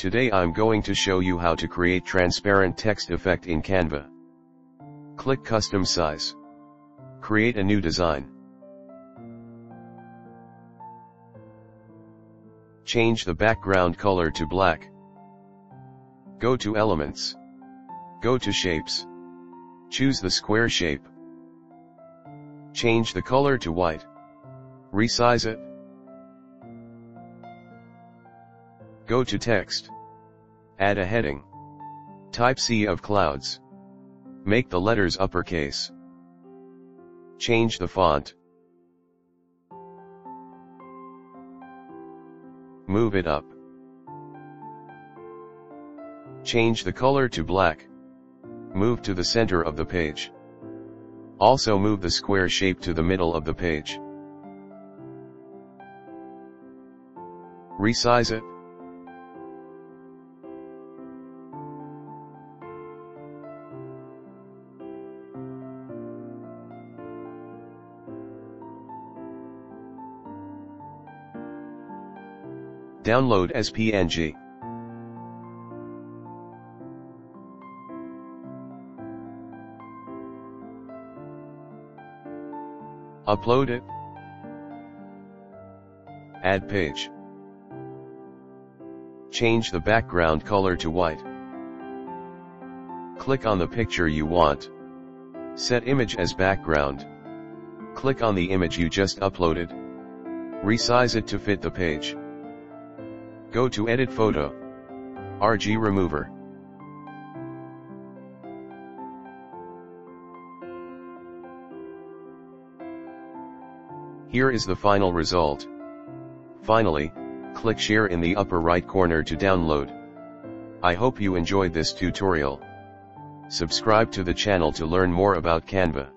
Today I'm going to show you how to create transparent text effect in Canva. Click custom size. Create a new design. Change the background color to black. Go to elements. Go to shapes. Choose the square shape. Change the color to white. Resize it. Go to text. Add a heading. Type Sea of Clouds. Make the letters uppercase. Change the font. Move it up. Change the color to black. Move to the center of the page. Also move the square shape to the middle of the page. Resize it. Download as PNG. Upload it. Add page. Change the background color to white. Click on the picture you want. Set image as background. Click on the image you just uploaded. Resize it to fit the page. Go to Edit Photo. BG Remover. Here is the final result. Finally, click share in the upper right corner to download. I hope you enjoyed this tutorial. Subscribe to the channel to learn more about Canva.